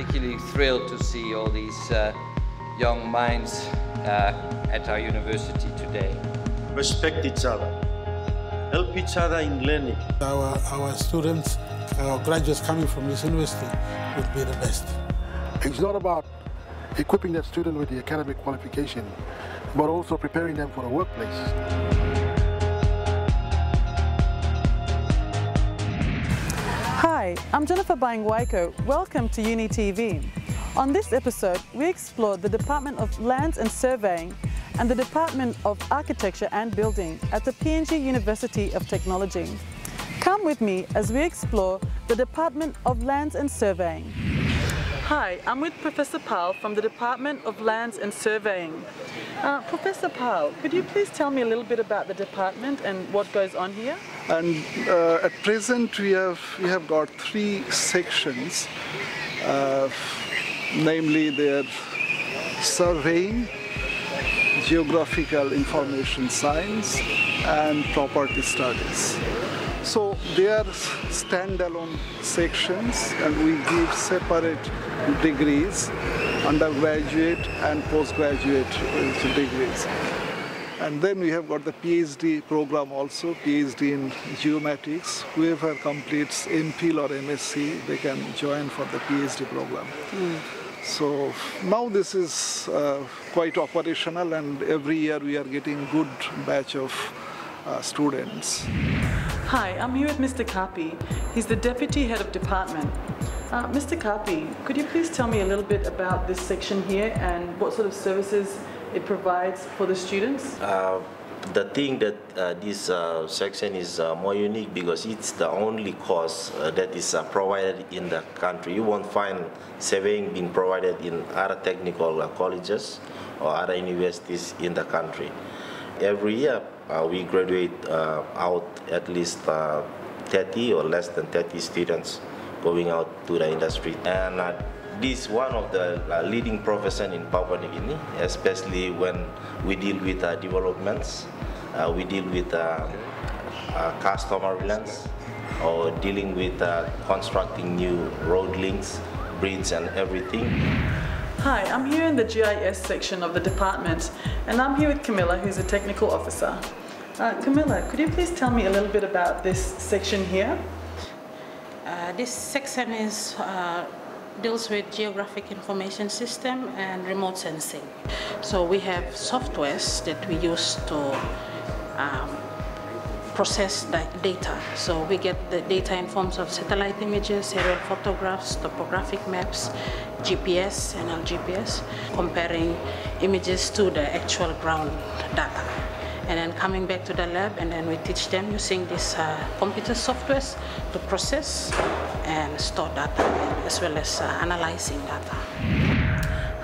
particularly thrilled to see all these uh, young minds uh, at our university today. Respect each other. Help each other in learning. Our, our students, our graduates coming from this university will be the best. It's not about equipping that student with the academic qualification, but also preparing them for the workplace. I'm Jennifer Waiko. Welcome to Uni TV. On this episode, we explore the Department of Lands and Surveying and the Department of Architecture and Building at the PNG University of Technology. Come with me as we explore the Department of Lands and Surveying. Hi, I'm with Professor Pal from the Department of Lands and Surveying. Uh, Professor Pal, could you please tell me a little bit about the department and what goes on here? And uh, at present we have, we have got three sections, uh, namely their surveying, geographical information science and property studies. So they are standalone sections and we give separate degrees, undergraduate and postgraduate degrees. And then we have got the PhD program also, PhD in geomatics. Whoever completes MPhil or MSc, they can join for the PhD program. Mm. So now this is uh, quite operational and every year we are getting good batch of uh, students. Hi, I'm here with Mr. Kapi. He's the Deputy Head of Department. Uh, Mr. Kapi, could you please tell me a little bit about this section here and what sort of services it provides for the students? Uh, the thing that uh, this uh, section is uh, more unique because it's the only course uh, that is uh, provided in the country. You won't find surveying being provided in other technical colleges or other universities in the country. Every year, uh, we graduate uh, out at least uh, 30 or less than 30 students going out to the industry. And this is one of the leading profession in Papua New Guinea, especially when we deal with developments, we deal with customer lands, or dealing with uh, constructing new road links, bridges and everything. Hi, I'm here in the GIS section of the department and I'm here with Camilla who's a technical officer. Uh, Camilla, could you please tell me a little bit about this section here? Uh, this section is uh, deals with geographic information system and remote sensing. So we have softwares that we use to um, process the data. So we get the data in forms of satellite images, aerial photographs, topographic maps, GPS and LGPS, comparing images to the actual ground data and then coming back to the lab and then we teach them using these uh, computer softwares to process and store data as well as uh, analyzing data.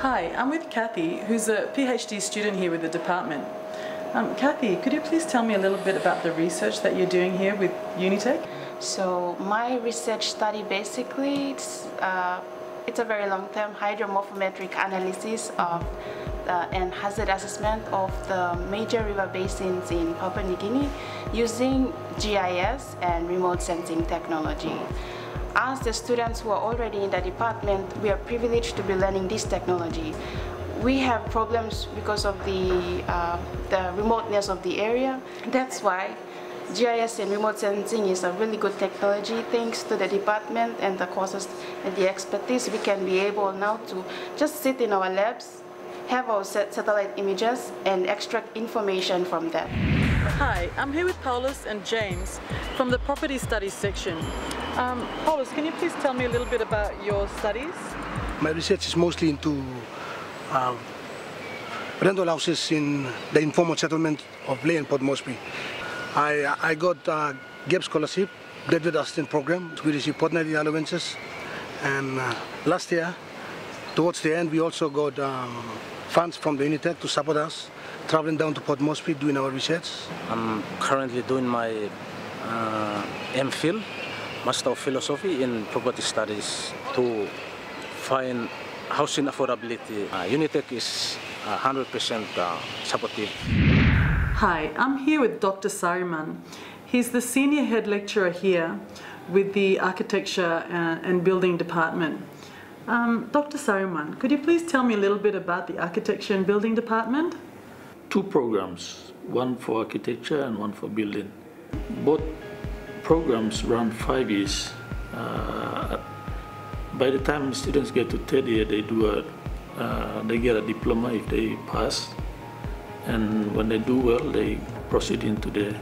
Hi, I'm with Kathy, who's a PhD student here with the department. Um, Kathy, could you please tell me a little bit about the research that you're doing here with Unitech? So my research study basically, it's, uh, it's a very long-term hydromorphometric analysis of uh, and hazard assessment of the major river basins in Papua New Guinea using GIS and remote sensing technology. As the students who are already in the department, we are privileged to be learning this technology. We have problems because of the, uh, the remoteness of the area. That's why GIS and remote sensing is a really good technology. Thanks to the department and the courses and the expertise, we can be able now to just sit in our labs have our satellite images and extract information from that. Hi, I'm here with Paulus and James from the Property Studies section. Um, Paulus, can you please tell me a little bit about your studies? My research is mostly into uh, rental houses in the informal settlement of Lae and Port Moresby. I, I got a GAP scholarship, graduate assistant program. We received fortnightly allowances. And uh, last year, towards the end, we also got um, funds from the Unitech to support us, traveling down to Port Moresby doing our research. I'm currently doing my uh, MPhil, Master of Philosophy in Property Studies to find housing affordability. Uh, Unitech is 100% uh, supportive. Hi, I'm here with Dr. Sariman. He's the senior head lecturer here with the architecture uh, and building department. Um, Dr. Sariman, could you please tell me a little bit about the Architecture and Building Department? Two programs, one for architecture and one for building. Both programs run five years. Uh, by the time students get to third year, they do a, uh, they get a diploma if they pass, and when they do well, they proceed into the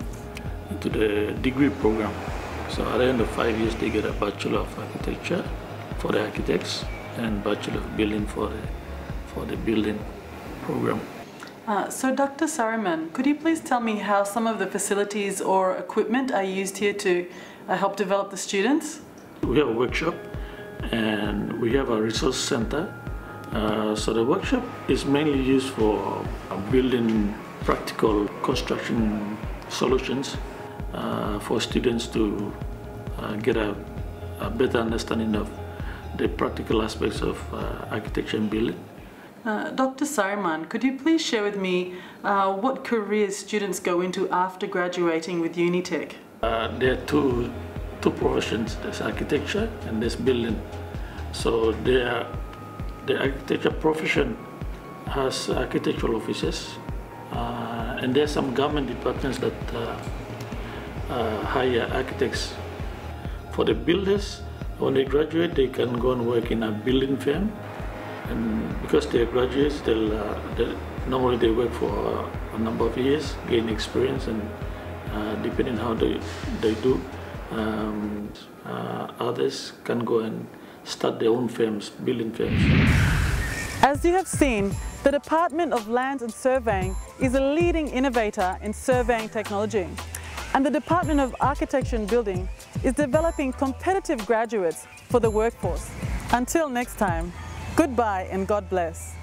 into the degree program. So at the end of five years, they get a bachelor of architecture for the architects and bachelor of building for the for the building program. Uh, so, Dr. Sariman, could you please tell me how some of the facilities or equipment are used here to uh, help develop the students? We have a workshop and we have a resource center. Uh, so the workshop is mainly used for uh, building practical construction solutions uh, for students to uh, get a, a, better understanding of the practical aspects of uh, architecture and building. Uh, Dr. Sariman, could you please share with me uh, what careers students go into after graduating with Unitech? Uh, there are two, two professions, there's architecture and there's building. So the, the architecture profession has architectural offices uh, and there are some government departments that uh, uh, hire architects. For the builders, when they graduate, they can go and work in a building firm and because they're graduates, they'll, uh, they'll, normally they work for a, a, number of years, gain experience, and uh, depending how they they do, um, uh, others can go and start their own firms, building firms. As you have seen, the Department of Lands and Surveying is a leading innovator in surveying technology. And the Department of Architecture and Building is developing competitive graduates for the workforce. Until next time. Goodbye and God bless.